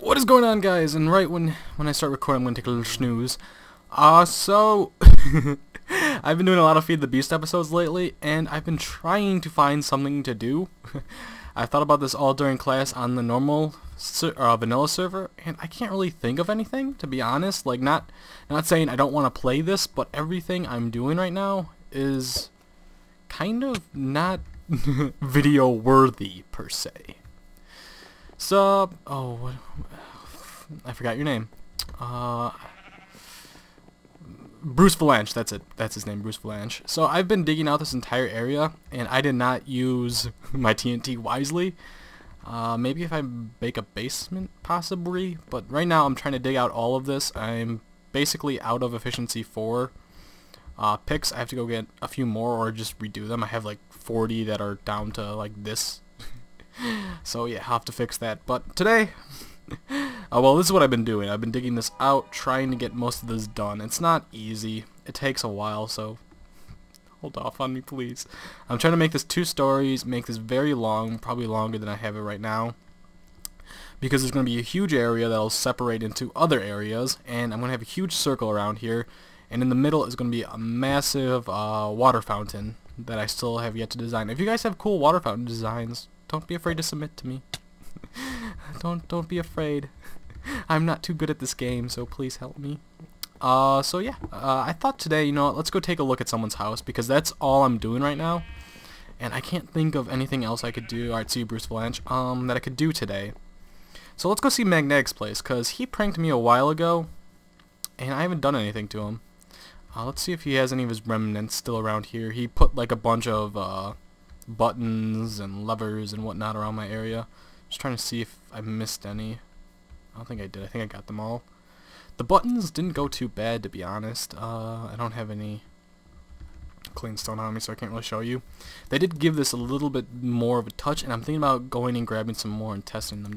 What is going on guys? And right when when I start recording I'm gonna take a little snooze. Uh so I've been doing a lot of Feed the Beast episodes lately and I've been trying to find something to do. I thought about this all during class on the normal uh, vanilla server and I can't really think of anything to be honest. Like not not saying I don't want to play this but everything I'm doing right now is kind of not video worthy per se. So, oh, what, I forgot your name. Uh, Bruce Valanche, that's it. That's his name, Bruce Valanche. So I've been digging out this entire area, and I did not use my TNT wisely. Uh, maybe if I make a basement, possibly. But right now I'm trying to dig out all of this. I'm basically out of efficiency 4 uh, picks. I have to go get a few more or just redo them. I have like 40 that are down to like this so yeah, have to fix that. But today, uh, well, this is what I've been doing. I've been digging this out, trying to get most of this done. It's not easy. It takes a while, so hold off on me, please. I'm trying to make this two stories, make this very long, probably longer than I have it right now. Because there's going to be a huge area that'll separate into other areas, and I'm going to have a huge circle around here, and in the middle is going to be a massive uh, water fountain that I still have yet to design. If you guys have cool water fountain designs, don't be afraid to submit to me. don't don't be afraid. I'm not too good at this game, so please help me. Uh, so yeah, uh, I thought today, you know, let's go take a look at someone's house because that's all I'm doing right now, and I can't think of anything else I could do. Alright, see you, Bruce Valanche. Um, that I could do today. So let's go see Magnetic's place because he pranked me a while ago, and I haven't done anything to him. Uh, let's see if he has any of his remnants still around here. He put like a bunch of uh, buttons and levers and whatnot around my area. Just trying to see if I missed any. I don't think I did. I think I got them all. The buttons didn't go too bad, to be honest. Uh, I don't have any clean stone on me, so I can't really show you. They did give this a little bit more of a touch, and I'm thinking about going and grabbing some more and testing them.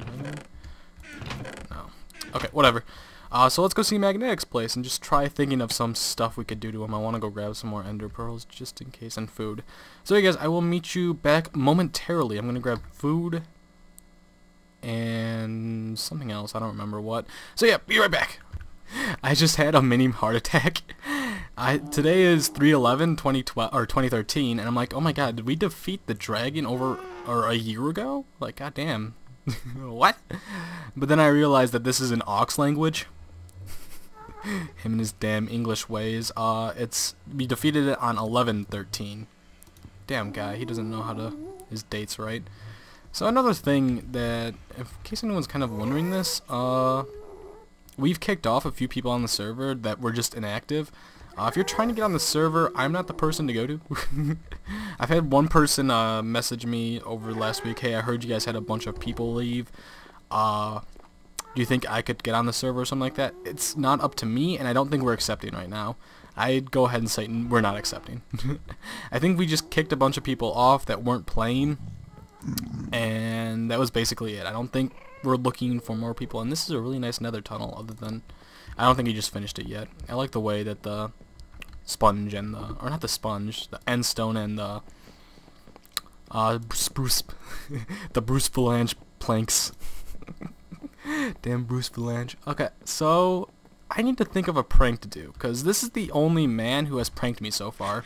No. Okay, whatever. Uh, so let's go see Magnetic's place and just try thinking of some stuff we could do to him. I want to go grab some more ender pearls just in case and food. So you guys, I will meet you back momentarily. I'm going to grab food and something else. I don't remember what. So yeah, be right back. I just had a mini heart attack. I today is 3/11 2012 or 2013 and I'm like, "Oh my god, did we defeat the dragon over or a year ago?" Like, god damn. what? But then I realized that this is an Aux language. Him and his damn English ways. Uh, it's we defeated it on 11-13. Damn guy, he doesn't know how to his dates right. So another thing that, in case anyone's kind of wondering this, uh, we've kicked off a few people on the server that were just inactive. Uh, if you're trying to get on the server, I'm not the person to go to. I've had one person uh, message me over last week, hey, I heard you guys had a bunch of people leave. Uh, do you think I could get on the server or something like that? It's not up to me, and I don't think we're accepting right now. I'd go ahead and say we're not accepting. I think we just kicked a bunch of people off that weren't playing, and that was basically it. I don't think we're looking for more people, and this is a really nice nether tunnel, other than... I don't think he just finished it yet. I like the way that the sponge and the... Or not the sponge, the end stone and the... Uh, Bruce... the Bruce Valanche planks Damn Bruce Valanche. Okay, so I need to think of a prank to do, because this is the only man who has pranked me so far.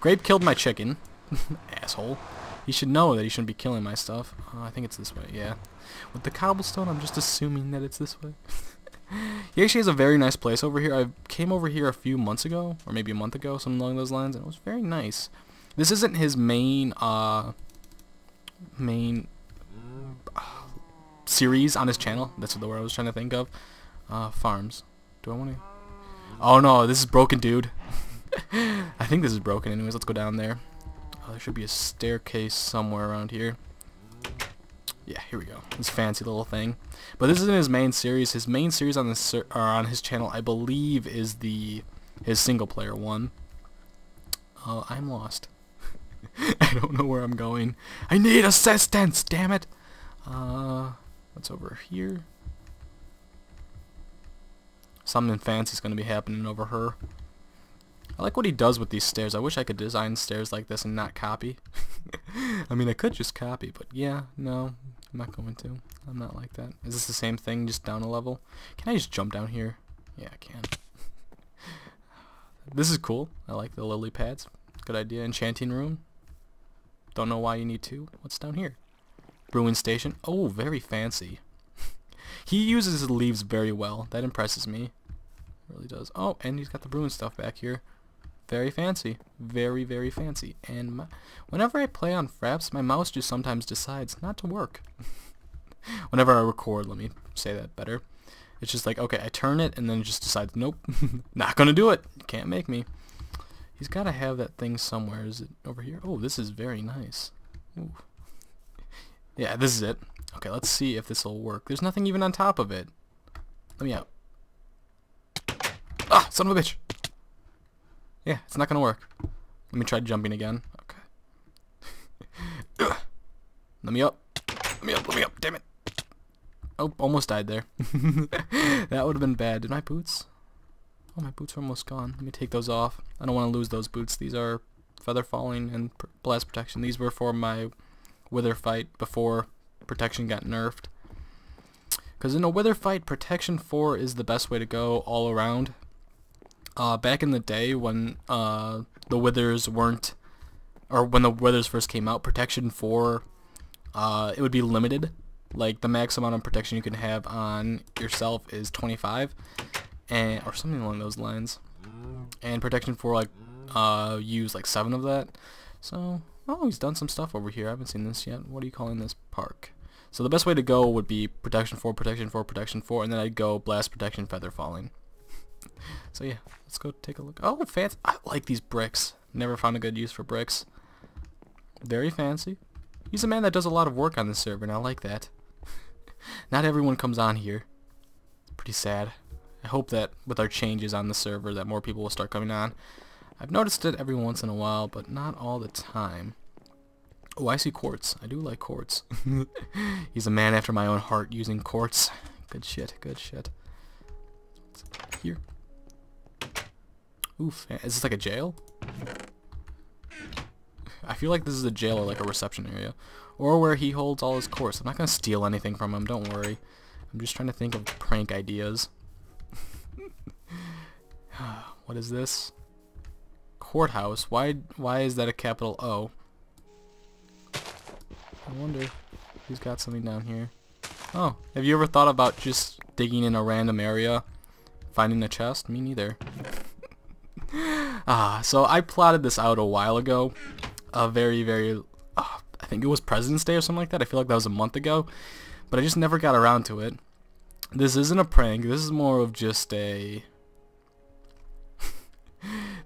Grape killed my chicken. Asshole. He should know that he shouldn't be killing my stuff. Uh, I think it's this way, yeah. With the cobblestone, I'm just assuming that it's this way. he actually has a very nice place over here. I came over here a few months ago, or maybe a month ago, something along those lines, and it was very nice. This isn't his main, uh, main series on his channel. That's the word I was trying to think of. Uh, farms. Do I want to? Oh no, this is broken, dude. I think this is broken. Anyways, let's go down there. Oh, there should be a staircase somewhere around here. Yeah, here we go. This fancy little thing. But this isn't his main series. His main series on this or on his channel, I believe, is the his single player one. Oh, I'm lost. I don't know where I'm going. I need assistance, damn it. Uh, What's over here? Something fancy is going to be happening over her. I like what he does with these stairs. I wish I could design stairs like this and not copy. I mean, I could just copy, but yeah, no. I'm not going to. I'm not like that. Is this the same thing, just down a level? Can I just jump down here? Yeah, I can. this is cool. I like the lily pads. Good idea. Enchanting room. Don't know why you need two. What's down here? Brewing station. Oh, very fancy. he uses his leaves very well. That impresses me. Really does. Oh, and he's got the brewing stuff back here. Very fancy. Very, very fancy. And my, whenever I play on Fraps, my mouse just sometimes decides not to work. whenever I record, let me say that better. It's just like, okay, I turn it and then it just decides, nope, not gonna do it. Can't make me. He's gotta have that thing somewhere. Is it over here? Oh, this is very nice. Ooh. Yeah, this is it. Okay, let's see if this will work. There's nothing even on top of it. Let me out. Ah, son of a bitch. Yeah, it's not gonna work. Let me try jumping again. Okay. let me up. Let me up, let me up, damn it. Oh, almost died there. that would have been bad. Did my boots? Oh, my boots are almost gone. Let me take those off. I don't want to lose those boots. These are feather falling and blast protection. These were for my wither fight before protection got nerfed. Because in a wither fight, protection 4 is the best way to go all around. Uh, back in the day when uh, the withers weren't, or when the withers first came out, protection 4, uh, it would be limited. Like the max amount of protection you can have on yourself is 25, and or something along those lines. And protection 4 like uh, use like 7 of that. So, oh, he's done some stuff over here. I haven't seen this yet. What are you calling this park? So the best way to go would be protection 4, protection 4, protection 4, and then I'd go blast, protection, feather falling. so yeah, let's go take a look. Oh, fancy. I like these bricks. Never found a good use for bricks. Very fancy. He's a man that does a lot of work on this server, and I like that. Not everyone comes on here. It's pretty sad. I hope that with our changes on the server that more people will start coming on. I've noticed it every once in a while, but not all the time. Oh, I see quartz. I do like quartz. He's a man after my own heart using quartz. Good shit, good shit. Here. Oof, is this like a jail? I feel like this is a jail or like a reception area. Or where he holds all his quartz. I'm not to steal anything from him, don't worry. I'm just trying to think of prank ideas. what is this? Courthouse. Why why is that a capital O? I wonder who's got something down here. Oh, have you ever thought about just digging in a random area, finding a chest? Me neither. ah, so I plotted this out a while ago. A very, very, uh, I think it was President's Day or something like that. I feel like that was a month ago. But I just never got around to it. This isn't a prank. This is more of just a...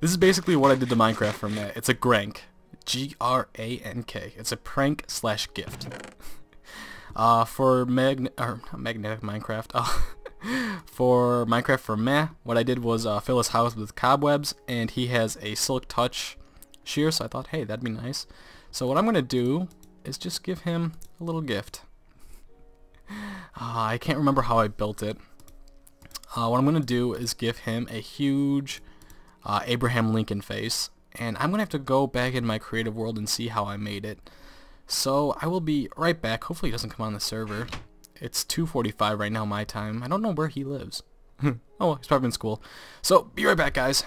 this is basically what I did to Minecraft for meh. It's a grank. G-R-A-N-K. It's a prank slash gift. Uh, for mag or magnetic Minecraft, uh, for Minecraft for meh, what I did was uh, fill his house with cobwebs, and he has a silk touch shear, so I thought, hey, that'd be nice. So what I'm gonna do is just give him a little gift. Uh, I can't remember how I built it. Uh, what I'm gonna do is give him a huge uh, Abraham Lincoln face, and I'm gonna have to go back in my creative world and see how I made it. So I will be right back. Hopefully he doesn't come on the server. It's 2.45 right now my time. I don't know where he lives. oh, he's probably in school. So, be right back, guys.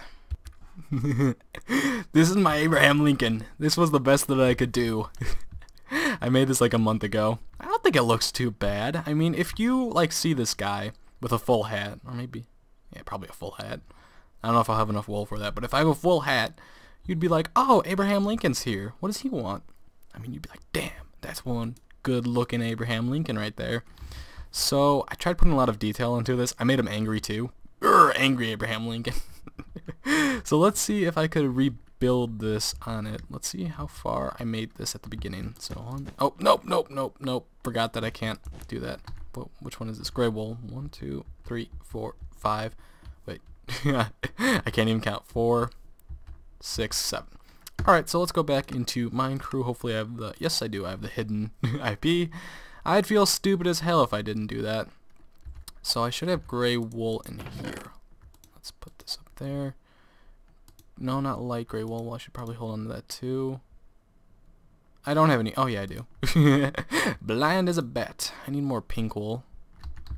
this is my Abraham Lincoln. This was the best that I could do. I made this like a month ago. I don't think it looks too bad. I mean, if you like see this guy with a full hat, or maybe, yeah, probably a full hat. I don't know if I'll have enough wool for that, but if I have a full hat, you'd be like, oh, Abraham Lincoln's here. What does he want? I mean, you'd be like, damn, that's one good-looking Abraham Lincoln right there. So I tried putting a lot of detail into this. I made him angry too. Urgh, angry Abraham Lincoln. so let's see if I could rebuild this on it. Let's see how far I made this at the beginning. So on. Oh, nope, nope, nope, nope. Forgot that I can't do that. But which one is this? Gray wool. One, two, three, four, five. Wait. I can't even count. Four, six, seven. Alright, so let's go back into Minecraft. Hopefully I have the... Yes, I do. I have the hidden IP. I'd feel stupid as hell if I didn't do that. So I should have gray wool in here. Let's put this up there. No, not light gray wool. Well, I should probably hold on to that too. I don't have any. Oh, yeah, I do. Blind as a bat. I need more pink wool.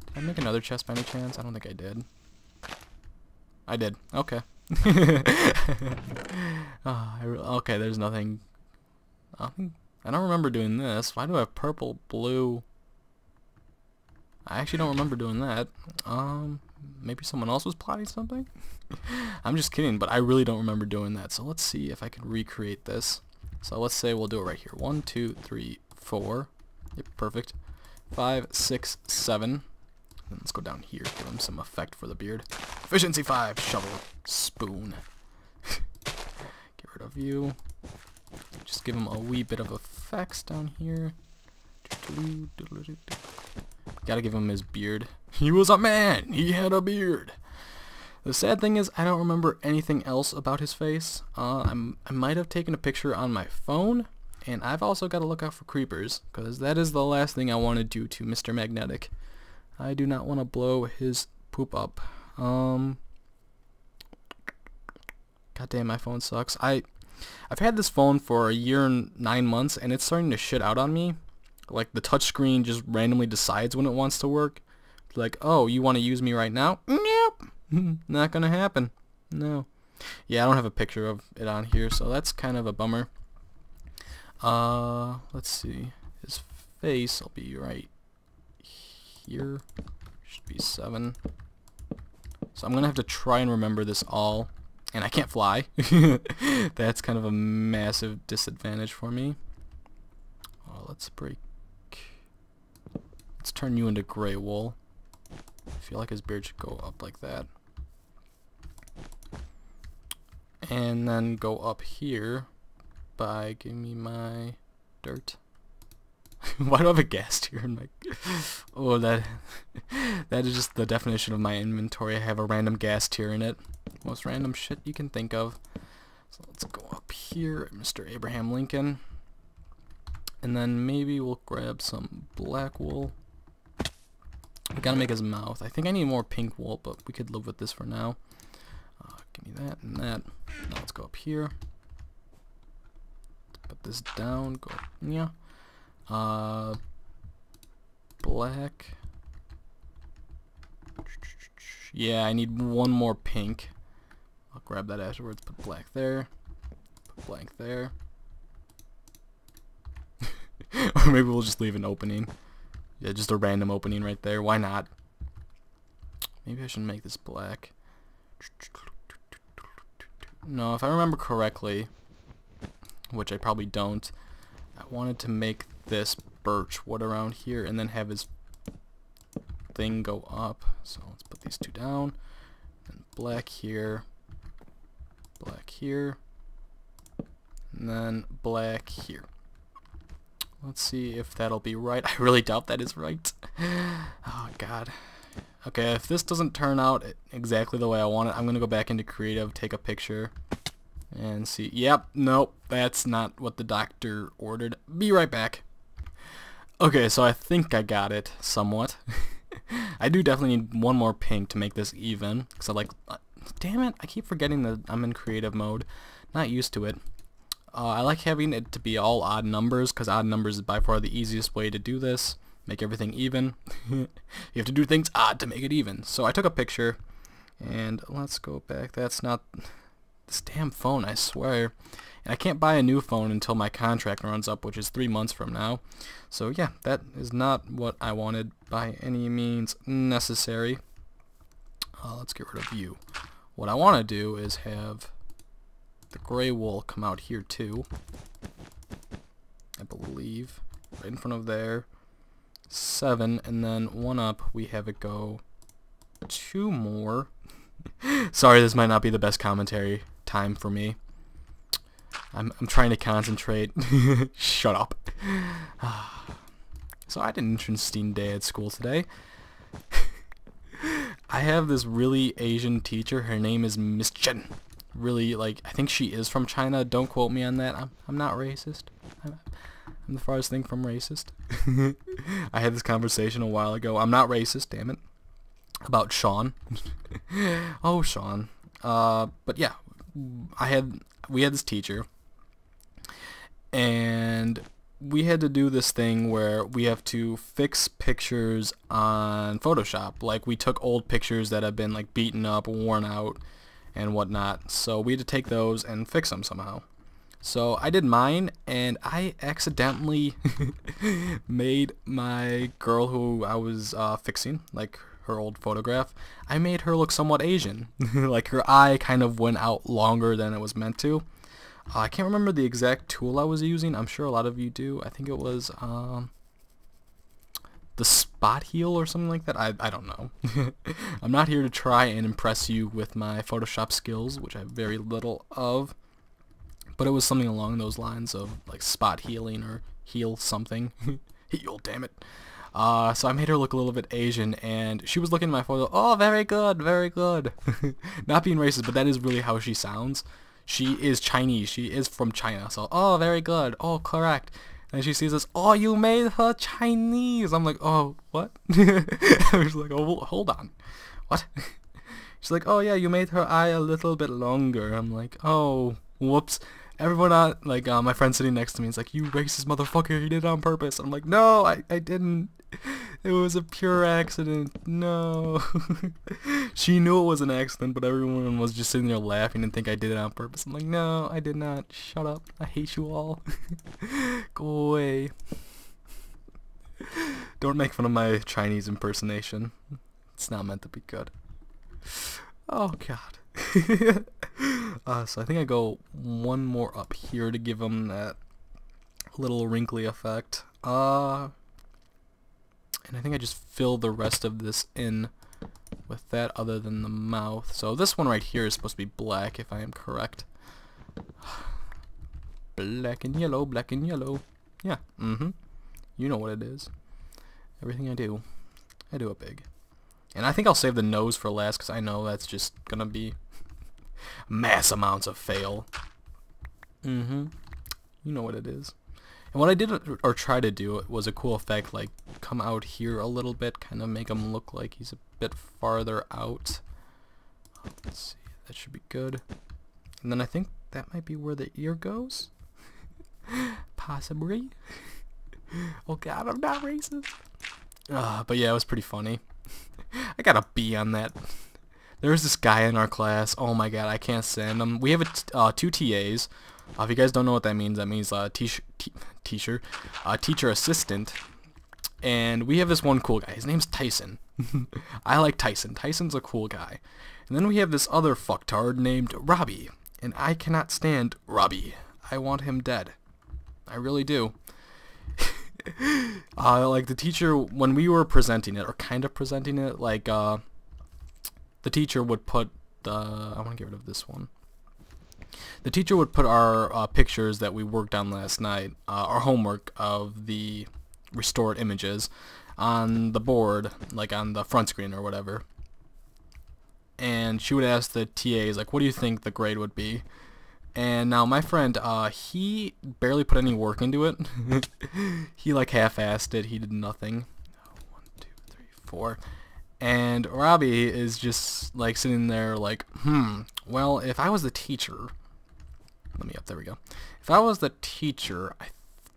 Did I make another chest by any chance? I don't think I did. I did. Okay. oh, okay, there's nothing. Nothing. I don't remember doing this. Why do I have purple, blue? I actually don't remember doing that. Um, maybe someone else was plotting something? I'm just kidding, but I really don't remember doing that. So let's see if I can recreate this. So let's say we'll do it right here. One, two, three, four. Yep, perfect. Five, six, seven. Let's go down here, give him some effect for the beard. Efficiency 5, shovel, spoon. Get rid of you. Just give him a wee bit of effects down here. Gotta give him his beard. He was a man! He had a beard! The sad thing is, I don't remember anything else about his face. Uh, I'm, I might have taken a picture on my phone, and I've also got to look out for creepers, because that is the last thing I want to do to Mr. Magnetic. I do not want to blow his poop up. Um, God damn, my phone sucks. I, I've had this phone for a year and nine months, and it's starting to shit out on me. Like, the touchscreen just randomly decides when it wants to work. like, oh, you want to use me right now? Nope. Not gonna happen. No. Yeah, I don't have a picture of it on here, so that's kind of a bummer. Uh, let's see. His face will be right here. Should be seven. So I'm gonna have to try and remember this all. And I can't fly. That's kind of a massive disadvantage for me. Oh, let's break. Let's turn you into gray wool. I feel like his beard should go up like that. And then go up here by give me my dirt. Why do I have a ghast tear in my... Oh, that... that is just the definition of my inventory. I have a random ghast tear in it. Most random shit you can think of. So let's go up here, Mr. Abraham Lincoln. And then maybe we'll grab some black wool. We gotta make his mouth. I think I need more pink wool, but we could live with this for now. Uh, give me that and that. Now let's go up here. Put this down. Go. Yeah. Uh, black. Yeah, I need one more pink. I'll grab that afterwards. Put black there. Put blank there. or maybe we'll just leave an opening. Yeah, just a random opening right there. Why not? Maybe I should make this black. No, if I remember correctly, which I probably don't, I wanted to make this birch wood around here and then have his thing go up. So let's put these two down. And black here. Black here. And then black here. Let's see if that'll be right. I really doubt that is right. oh god. Okay, if this doesn't turn out exactly the way I want it, I'm going to go back into creative, take a picture, and see. Yep, nope, that's not what the doctor ordered. Be right back. Okay, so I think I got it somewhat. I do definitely need one more pink to make this even. Because I like... Uh, damn it, I keep forgetting that I'm in creative mode. Not used to it. Uh, I like having it to be all odd numbers because odd numbers is by far the easiest way to do this. Make everything even. you have to do things odd to make it even. So I took a picture and let's go back. That's not this damn phone, I swear. And I can't buy a new phone until my contract runs up, which is three months from now. So yeah, that is not what I wanted by any means necessary. Uh, let's get rid of you. What I want to do is have the gray wool come out here too. I believe. Right in front of there. Seven, and then one up, we have it go two more. Sorry, this might not be the best commentary time for me. I'm, I'm trying to concentrate. Shut up. so I had an interesting day at school today. I have this really Asian teacher. Her name is Miss Chen. Really, like, I think she is from China. Don't quote me on that. I'm, I'm not racist. I'm, I'm the farthest thing from racist. I had this conversation a while ago. I'm not racist, damn it. About Sean. oh, Sean. Uh, but yeah, I had we had this teacher, and we had to do this thing where we have to fix pictures on Photoshop. Like we took old pictures that have been like beaten up, worn out, and whatnot. So we had to take those and fix them somehow. So I did mine, and I accidentally made my girl who I was uh, fixing, like her old photograph, I made her look somewhat Asian. like her eye kind of went out longer than it was meant to. Uh, I can't remember the exact tool I was using. I'm sure a lot of you do. I think it was um, the spot heal or something like that. I, I don't know. I'm not here to try and impress you with my Photoshop skills, which I have very little of but it was something along those lines of like spot healing or heal something. heal, damn it. Uh, so I made her look a little bit Asian, and she was looking at my photo. Oh, very good, very good. Not being racist, but that is really how she sounds. She is Chinese. She is from China. So, oh, very good. Oh, correct. And she sees this. Oh, you made her Chinese. I'm like, oh, what? I like, oh, hold on. What? She's like, oh yeah, you made her eye a little bit longer. I'm like, oh, whoops everyone on like uh, my friend sitting next to me is like, "You racist motherfucker! You did it on purpose." I'm like, "No, I I didn't. It was a pure accident. No." she knew it was an accident, but everyone was just sitting there laughing and think I did it on purpose. I'm like, "No, I did not. Shut up. I hate you all. Go away." Don't make fun of my Chinese impersonation. It's not meant to be good. Oh god. Uh, so I think I go one more up here to give them that little wrinkly effect. Uh, and I think I just fill the rest of this in with that other than the mouth. So this one right here is supposed to be black if I am correct. Black and yellow, black and yellow. Yeah, mm-hmm. You know what it is. Everything I do, I do it big. And I think I'll save the nose for last because I know that's just going to be mass amounts of fail. Mm-hmm. You know what it is. And what I did or try to do was a cool effect, like come out here a little bit, kind of make him look like he's a bit farther out. Let's see, that should be good. And then I think that might be where the ear goes. Possibly. oh god, I'm not racist. Uh, but yeah, it was pretty funny. I got a B on that. There was this guy in our class. Oh my god, I can't stand him. We have a uh, two TAs. Uh, if you guys don't know what that means, that means uh, teacher, teacher, uh, teacher assistant. And we have this one cool guy. His name's Tyson. I like Tyson. Tyson's a cool guy. And then we have this other fucktard named Robbie. And I cannot stand Robbie. I want him dead. I really do. uh, like the teacher, when we were presenting it, or kind of presenting it, like, uh, the teacher would put the I want to get rid of this one. The teacher would put our uh, pictures that we worked on last night, uh, our homework of the restored images, on the board, like on the front screen or whatever. And she would ask the TAs, like, what do you think the grade would be? And now my friend, uh, he barely put any work into it. he like half-assed it. He did nothing. One, two, three, four. And Robbie is just like sitting there like, hmm, well, if I was the teacher, let me up, there we go. If I was the teacher, I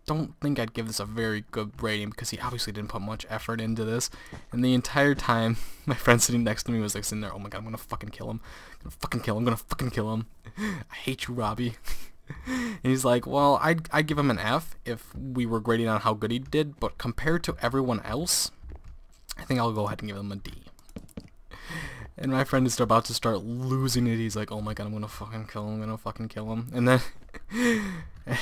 don't think I'd give this a very good rating because he obviously didn't put much effort into this. And the entire time, my friend sitting next to me was like sitting there, oh my god, I'm gonna fucking kill him. I'm gonna fucking kill him, I'm gonna fucking kill him. I hate you, Robbie. and he's like, well, I'd, I'd give him an F if we were grading on how good he did, but compared to everyone else, I think I'll go ahead and give him a D. And my friend is about to start losing it. He's like, oh my god, I'm gonna fucking kill him. I'm gonna fucking kill him. And then...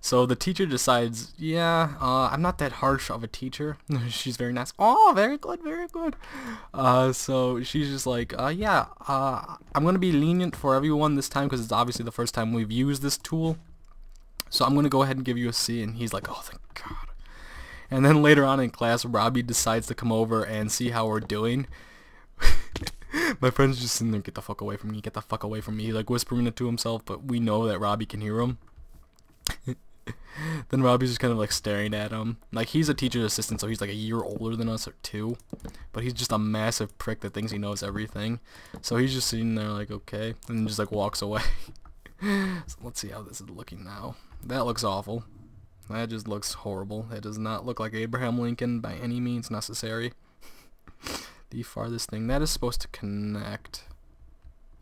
so the teacher decides, yeah, uh, I'm not that harsh of a teacher. she's very nice. Oh, very good, very good. Uh, so she's just like, uh, yeah, uh, I'm to be lenient for everyone this time because it's obviously the first time we've used this tool. So I'm to go ahead and give you a C. And he's like, oh, thank God. And then later on in class, Robbie decides to come over and see how we're doing. My friend's just sitting there, get the fuck away from me, get the fuck away from me. He's like whispering it to himself, but we know that Robbie can hear him. then Robbie's just kind of like staring at him. Like he's a teacher's assistant, so he's like a year older than us or two. But he's just a massive prick that thinks he knows everything. So he's just sitting there like, okay, and just like walks away. so let's see how this is looking now. That looks awful. That just looks horrible. That does not look like Abraham Lincoln by any means necessary. the farthest thing. That is supposed to connect.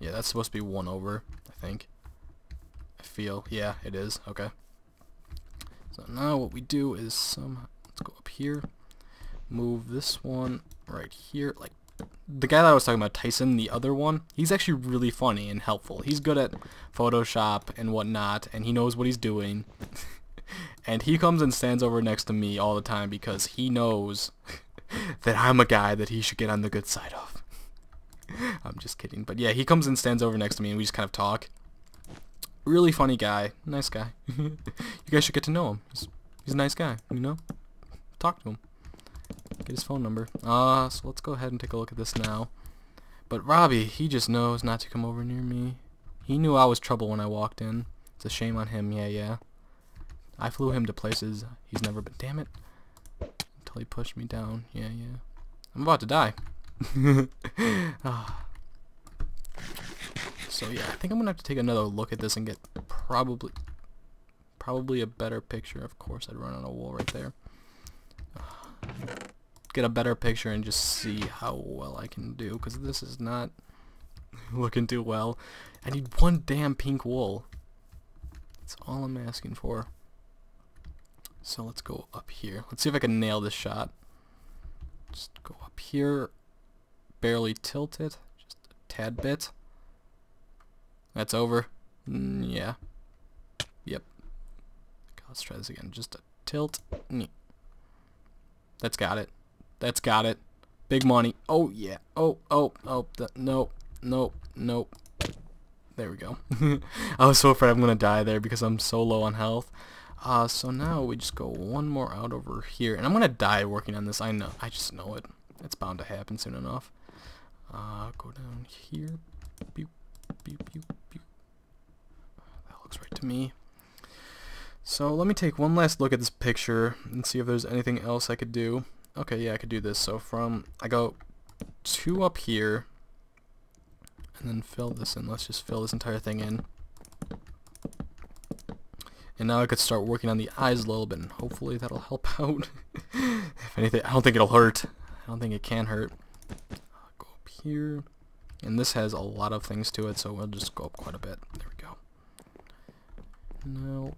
Yeah, that's supposed to be one over, I think. I feel. Yeah, it is. Okay. So now what we do is some... Let's go up here. Move this one right here. Like, the guy that I was talking about, Tyson, the other one, he's actually really funny and helpful. He's good at Photoshop and whatnot, and he knows what he's doing. and he comes and stands over next to me all the time because he knows that I'm a guy that he should get on the good side of. I'm just kidding. But yeah, he comes and stands over next to me and we just kind of talk. Really funny guy. Nice guy. you guys should get to know him. He's, he's a nice guy, you know? Talk to him. Get his phone number. Uh, so let's go ahead and take a look at this now. But Robbie, he just knows not to come over near me. He knew I was trouble when I walked in. It's a shame on him, yeah, yeah. I flew him to places he's never been. Damn it. Until he pushed me down. Yeah, yeah. I'm about to die. Ah. So yeah, I think I'm gonna have to take another look at this and get probably probably a better picture. Of course, I'd run on a wall right there. Get a better picture and just see how well I can do, because this is not looking too well. I need one damn pink wool. That's all I'm asking for. So let's go up here. Let's see if I can nail this shot. Just go up here, barely tilt it, just a tad bit. That's over. Mm, yeah. Yep. Let's try this again. Just a tilt. That's got it. That's got it. Big money. Oh, yeah. Oh, oh, oh. nope. Nope. Nope. There we go. I was so afraid I'm going to die there because I'm so low on health. Uh, so now we just go one more out over here. And I'm going to die working on this. I know. I just know it. It's bound to happen soon enough. Uh, go down here. That looks right to me. So let me take one last look at this picture and see if there's anything else I could do. Okay, yeah, I could do this. So from, I go two up here, and then fill this in. Let's just fill this entire thing in. And now I could start working on the eyes a little bit, and hopefully that'll help out. if anything, I don't think it'll hurt. I don't think it can hurt. I'll go up here. And this has a lot of things to it, so we'll just go up quite a bit. There we go. Now,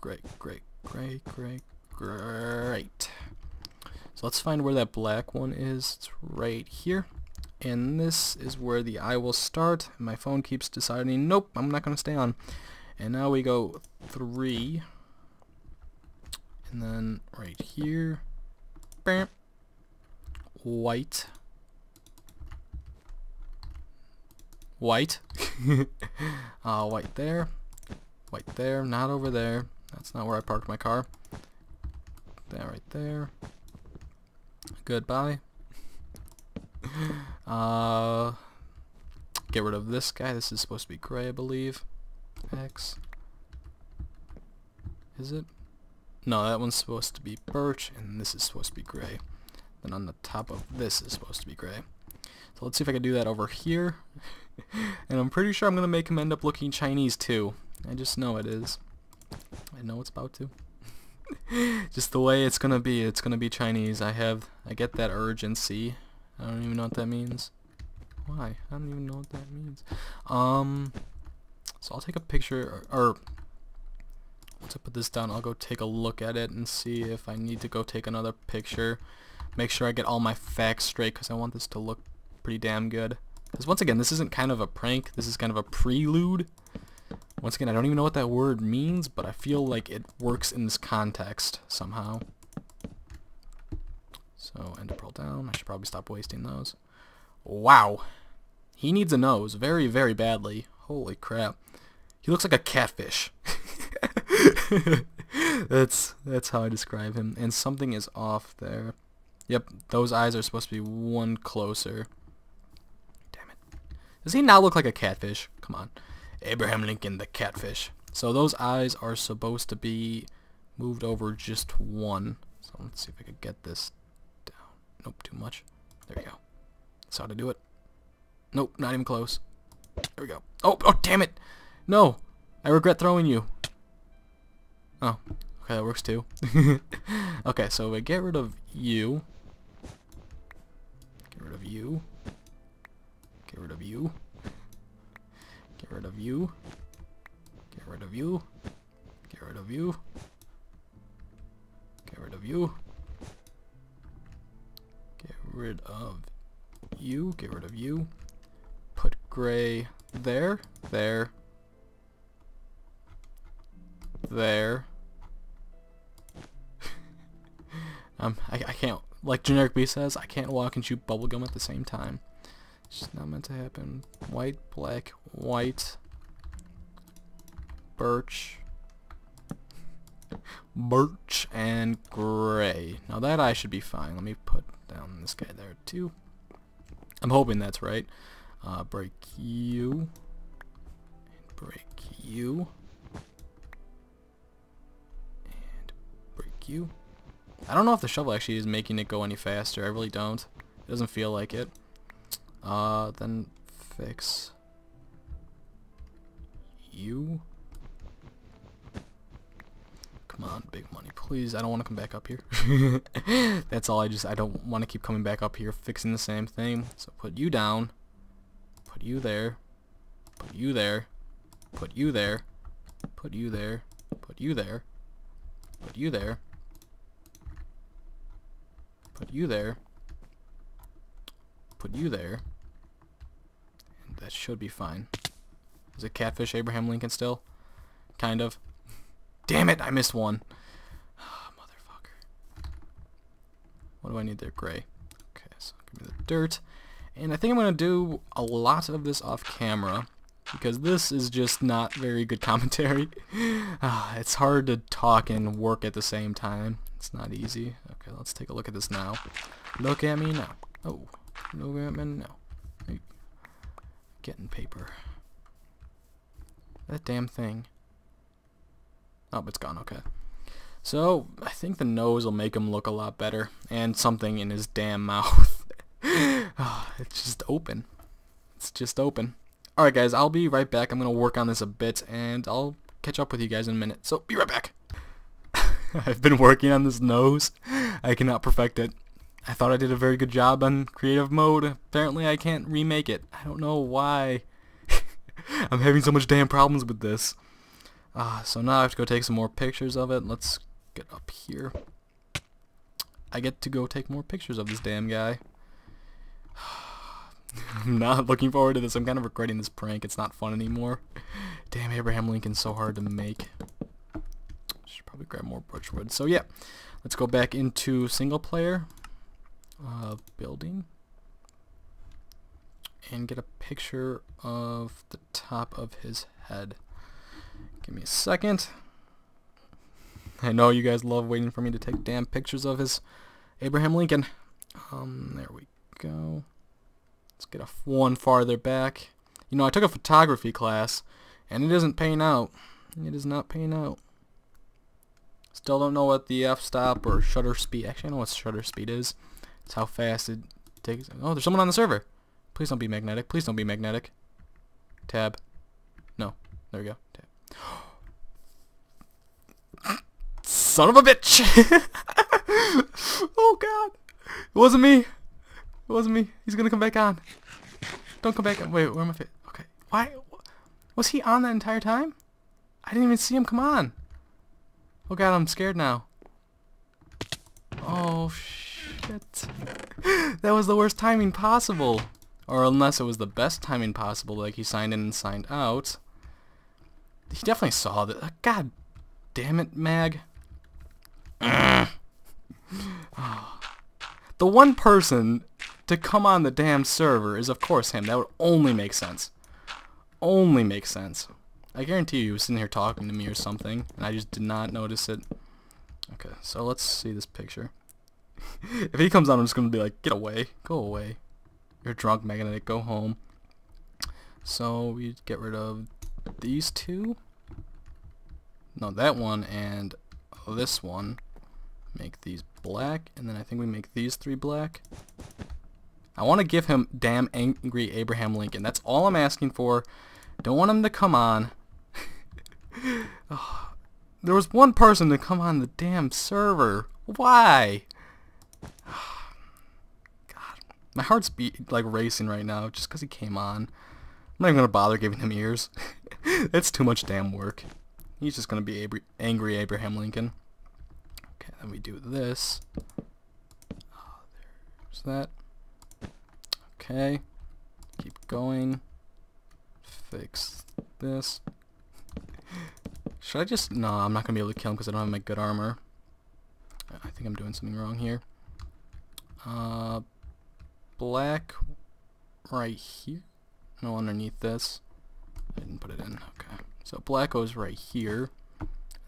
great, great, great, great, great. So let's find where that black one is. It's right here and this is where the eye will start. My phone keeps deciding, nope, I'm not going to stay on. And now we go 3, and then right here, bam, white, white, uh, white there, white there, not over there, that's not where I parked my car, there right there, goodbye, uh, get rid of this guy. This is supposed to be gray, I believe. X. Is it? No, that one's supposed to be birch, and this is supposed to be gray. Then on the top of this is supposed to be gray. So let's see if I can do that over here. and I'm pretty sure I'm going to make him end up looking Chinese too. I just know it is. I know it's about to. just the way it's going to be, it's going to be Chinese. I have, I get that urgency. I don't even know what that means. Why? I don't even know what that means. Um, so I'll take a picture, or, or once I put this down, I'll go take a look at it and see if I need to go take another picture. Make sure I get all my facts straight because I want this to look pretty damn good. Because once again, this isn't kind of a prank. This is kind of a prelude. Once again, I don't even know what that word means, but I feel like it works in this context somehow. So ender pearl down. I should probably stop wasting those. Wow. He needs a nose very, very badly. Holy crap. He looks like a catfish. that's that's how I describe him. And something is off there. Yep, those eyes are supposed to be one closer. Damn it. Does he now look like a catfish? Come on. Abraham Lincoln, the catfish. So those eyes are supposed to be moved over just one. So let's see if I can get this Nope, too much. There we go. That's how to do it. Nope, not even close. There we go. Oh, oh, damn it! No! I regret throwing you. Oh, okay, that works too. okay, so we get rid of you. Get rid of you. Get rid of you. Get rid of you. Get rid of you. Get rid of you. Get rid of you. Rid of you. Get rid of you. Put gray there. There. There. um, I, I can't, like Generic B says, I can't walk and chew bubblegum at the same time. It's just not meant to happen. White, black, white, birch, birch, and gray. Now that I should be fine. Let me put down this guy there too. I'm hoping that's right. Uh, break you. Break you. And break you. I don't know if the shovel actually is making it go any faster. I really don't. It doesn't feel like it. Uh, then fix you. Come on, big money, please. I don't want to come back up here. That's all I just, I don't want to keep coming back up here fixing the same thing. So put you down. Put you there. Put you there. Put you there. Put you there. Put you there. Put you there. Put you there. Put you there. And that should be fine. Is it Catfish Abraham Lincoln still? Kind of. Damn it, I missed one. Oh, motherfucker. What do I need there? Gray. Okay, so give me the dirt. And I think I'm going to do a lot of this off camera because this is just not very good commentary. uh, it's hard to talk and work at the same time. It's not easy. Okay, let's take a look at this now. Look at me now. Oh, look at me now. Getting paper. That damn thing. Oh, it's gone, okay. So, I think the nose will make him look a lot better. And something in his damn mouth. oh, it's just open. It's just open. Alright guys, I'll be right back. I'm going to work on this a bit, and I'll catch up with you guys in a minute. So, be right back. I've been working on this nose. I cannot perfect it. I thought I did a very good job on creative mode. Apparently I can't remake it. I don't know why. I'm having so much damn problems with this. Uh, so now I have to go take some more pictures of it. Let's get up here. I get to go take more pictures of this damn guy. I'm not looking forward to this. I'm kind of regretting this prank. It's not fun anymore. Damn, Abraham Lincoln's so hard to make. Should probably grab more birchwood. So yeah, let's go back into single player uh, building and get a picture of the top of his head. Give me a second. I know you guys love waiting for me to take damn pictures of his Abraham Lincoln. Um, there we go. Let's get a one farther back. You know, I took a photography class, and it isn't paying out. It is not paying out. Still don't know what the f-stop or shutter speed... Actually, I know what shutter speed is. It's how fast it takes... Oh, there's someone on the server. Please don't be magnetic. Please don't be magnetic. Tab. No. There we go. Tab. Son of a bitch! oh god! It wasn't me! It wasn't me. He's gonna come back on. Don't come back on. Wait, where am I fit? Okay. Why? Was he on that entire time? I didn't even see him come on. Oh god, I'm scared now. Oh shit. that was the worst timing possible. Or unless it was the best timing possible, like he signed in and signed out. He definitely saw that. Uh, God damn it, Mag. The one person to come on the damn server is of course him. That would only make sense. Only make sense. I guarantee you he was sitting here talking to me or something, and I just did not notice it. Okay, so let's see this picture. if he comes on, I'm just going to be like, get away. Go away. You're drunk, magnetic. Go home. So we get rid of these two. No, that one and this one. Make these black, and then I think we make these three black. I want to give him damn angry Abraham Lincoln. That's all I'm asking for. Don't want him to come on. Oh, there was one person to come on the damn server. Why? God, my heart's beat like racing right now just because he came on. I'm not even gonna bother giving him ears. That's too much damn work. He's just gonna be Abra angry Abraham Lincoln. Okay, then we do this. Oh, there's that. Okay. Keep going. Fix this. Should I just... No, I'm not going to be able to kill him because I don't have my good armor. I think I'm doing something wrong here. Uh, black right here. No, underneath this. I didn't put it in. Okay. So black goes right here.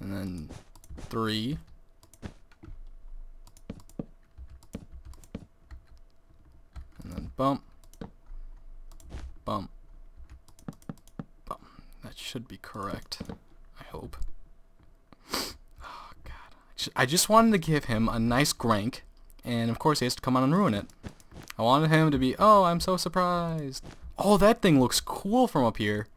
And then three. And then bump. Bump. Bump. That should be correct. I hope. Oh, God. I just wanted to give him a nice grank. And of course he has to come on and ruin it. I wanted him to be, oh, I'm so surprised. Oh, that thing looks cool from up here.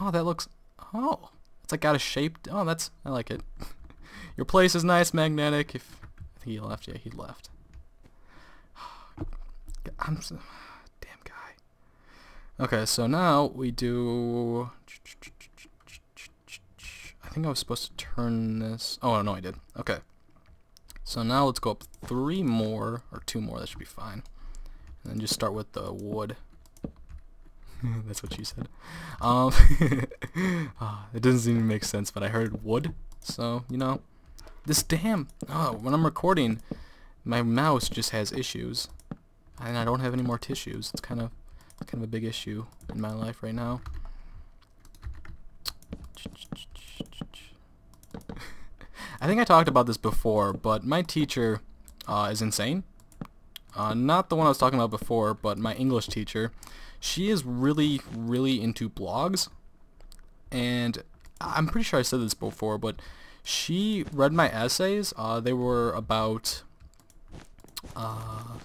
Oh, that looks... Oh. It's like got a shape. Oh, that's... I like it. Your place is nice, magnetic. If I think he left. Yeah, he left. I'm... So, damn guy. Okay, so now we do... I think I was supposed to turn this... Oh, no, I did. Okay. So now let's go up three more, or two more, that should be fine. And then just start with the wood. That's what she said. Um, oh, it doesn't even make sense, but I heard wood. So, you know, this damn, oh, when I'm recording, my mouse just has issues. And I don't have any more tissues. It's kind of, kind of a big issue in my life right now. I think I talked about this before, but my teacher uh, is insane. Uh, not the one I was talking about before, but my English teacher. She is really, really into blogs. And I'm pretty sure I said this before, but she read my essays. Uh, they were about... Uh,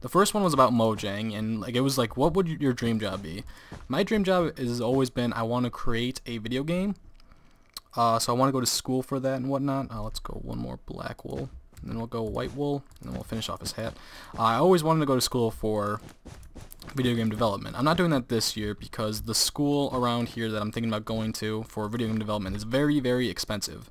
the first one was about Mojang, and like it was like, what would your dream job be? My dream job has always been I want to create a video game. Uh, so I want to go to school for that and whatnot. Uh, let's go one more black wool. And then we'll go white wool, and then we'll finish off his hat. Uh, I always wanted to go to school for video game development. I'm not doing that this year because the school around here that I'm thinking about going to for video game development is very, very expensive.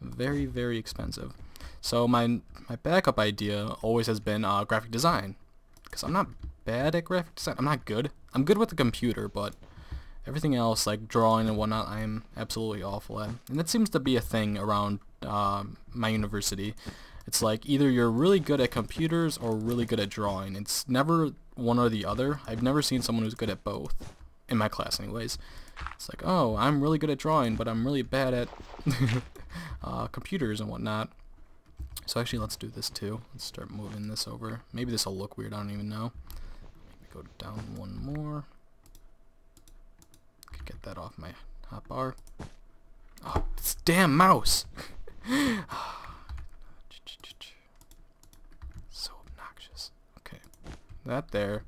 Very, very expensive. So my my backup idea always has been uh, graphic design. Because I'm not bad at graphic design. I'm not good. I'm good with the computer, but everything else, like drawing and whatnot, I am absolutely awful at. And that seems to be a thing around uh, my university. It's like either you're really good at computers or really good at drawing. It's never one or the other. I've never seen someone who's good at both. In my class anyways. It's like, oh, I'm really good at drawing, but I'm really bad at uh, computers and whatnot. So actually, let's do this too. Let's start moving this over. Maybe this will look weird, I don't even know. Maybe go down one more. Could get that off my hotbar. Oh, this damn mouse! that there,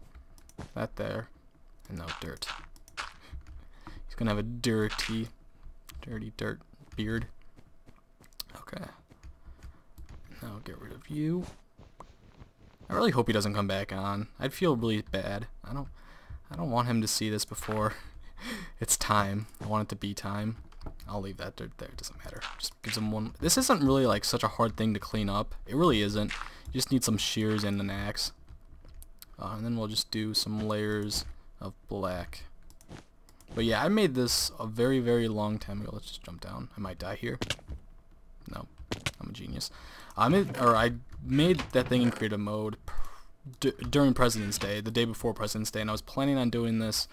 that there, and now dirt. He's gonna have a dirty, dirty dirt beard. Okay. Now get rid of you. I really hope he doesn't come back on. I'd feel really bad. I don't I don't want him to see this before it's time. I want it to be time. I'll leave that dirt there. It doesn't matter. Just gives him one. This isn't really like such a hard thing to clean up. It really isn't. You just need some shears and an axe. Uh, and then we'll just do some layers of black. But yeah, I made this a very, very long time ago. Let's just jump down. I might die here. No, I'm a genius. I made, or I made that thing in creative mode during President's Day, the day before President's Day, and I was planning on doing this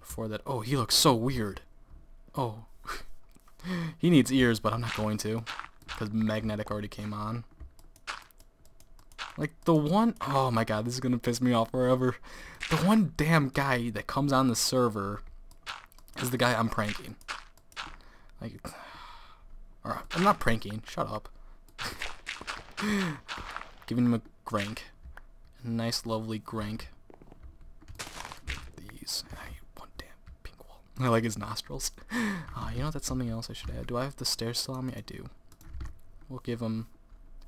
before that. Oh, he looks so weird. Oh, he needs ears, but I'm not going to because magnetic already came on. Like the one, oh my god, this is gonna piss me off forever. The one damn guy that comes on the server is the guy I'm pranking. Like, or I'm not pranking. Shut up. Giving him a grank, a nice, lovely grank. These. I one damn pink wool. I like his nostrils. Uh, you know, that's something else I should add. Do I have the stairs still on me? I do. We'll give him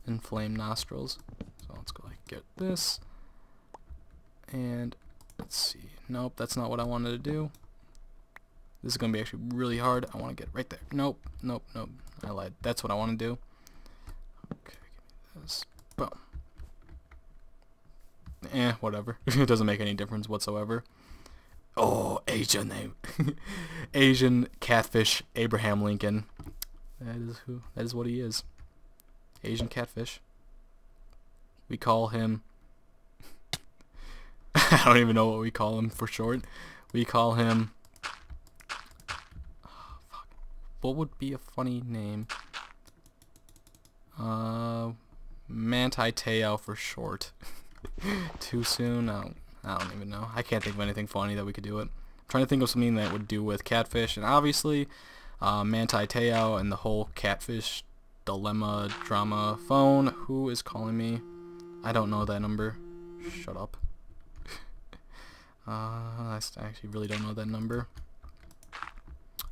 inflamed nostrils. Let's go like get this. And let's see. Nope, that's not what I wanted to do. This is going to be actually really hard. I want to get right there. Nope, nope, nope. I lied. That's what I want to do. Okay, give me this. Boom. Eh, whatever. it doesn't make any difference whatsoever. Oh, Asian name. Asian catfish Abraham Lincoln. That is who. That is what he is. Asian catfish. We call him. I don't even know what we call him for short. We call him. Oh, what would be a funny name? Uh, Manti Te'o for short. Too soon? I don't, I don't even know. I can't think of anything funny that we could do it. I'm trying to think of something that would do with catfish, and obviously, uh, Manti Te'o and the whole catfish dilemma drama phone. Who is calling me? I don't know that number. Shut up. uh, I actually really don't know that number.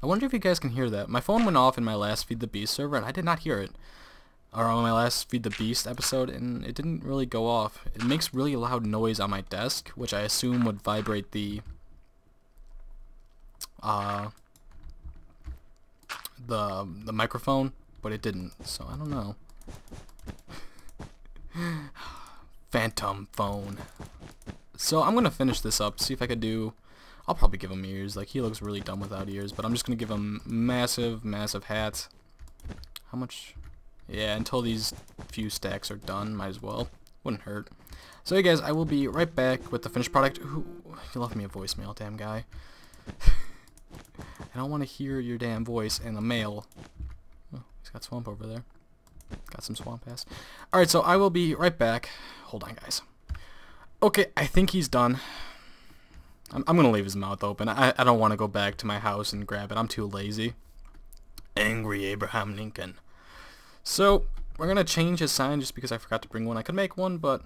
I wonder if you guys can hear that. My phone went off in my last Feed the Beast server, and I did not hear it or on my last Feed the Beast episode, and it didn't really go off. It makes really loud noise on my desk, which I assume would vibrate the uh, the the microphone, but it didn't. So I don't know. Phantom phone. So I'm gonna finish this up. See if I could do. I'll probably give him ears. Like he looks really dumb without ears, but I'm just gonna give him massive, massive hats. How much? Yeah, until these few stacks are done, might as well. Wouldn't hurt. So hey guys, I will be right back with the finished product. Ooh, you left me a voicemail, damn guy. I don't want to hear your damn voice in the mail. Oh, he's got swamp over there. Got some swamp ass. Alright, so I will be right back. Hold on, guys. Okay, I think he's done. I'm, I'm going to leave his mouth open. I, I don't want to go back to my house and grab it. I'm too lazy. Angry Abraham Lincoln. So, we're going to change his sign just because I forgot to bring one. I could make one, but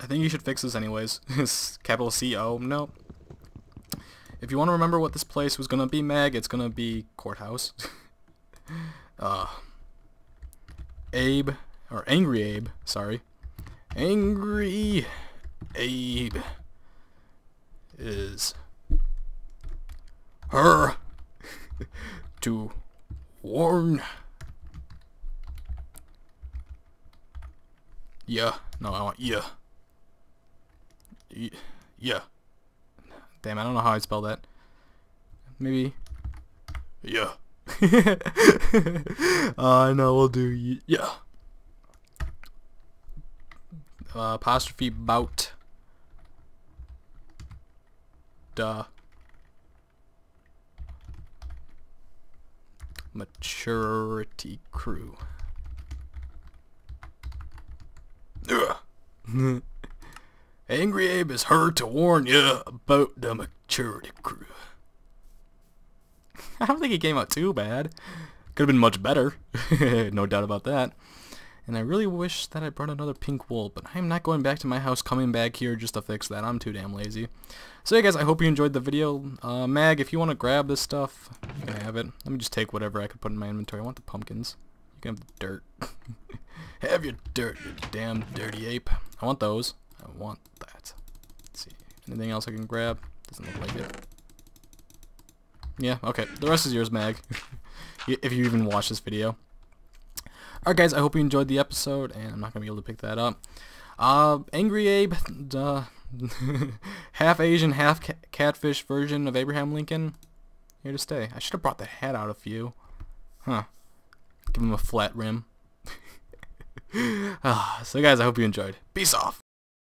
I think you should fix this anyways. capital C-O. No. If you want to remember what this place was going to be, Mag, it's going to be Courthouse. uh, Abe, or Angry Abe, sorry. Angry Abe is her to warn Yeah. No, I want yeah. Yeah. Damn, I don't know how I spell that. Maybe. Yeah. uh, no, we'll do yeah. Uh, apostrophe bout. Duh. Maturity crew. Angry Abe is heard to warn you about the maturity crew. I don't think it came out too bad. Could have been much better. no doubt about that. And I really wish that I brought another pink wool, but I'm not going back to my house coming back here just to fix that. I'm too damn lazy. So yeah guys, I hope you enjoyed the video. Uh, Mag, if you want to grab this stuff, you can have it. Let me just take whatever I could put in my inventory. I want the pumpkins. You can have the dirt. have your dirt, you damn dirty ape. I want those. I want that. Let's see. Anything else I can grab? Doesn't look like it. Yeah, okay. The rest is yours, Mag. if you even watch this video. Alright guys, I hope you enjoyed the episode, and I'm not going to be able to pick that up. Uh, Angry Abe, duh, half Asian, half ca catfish version of Abraham Lincoln, here to stay. I should have brought the hat out a few. Huh. Give him a flat rim. uh, so guys, I hope you enjoyed. Peace off.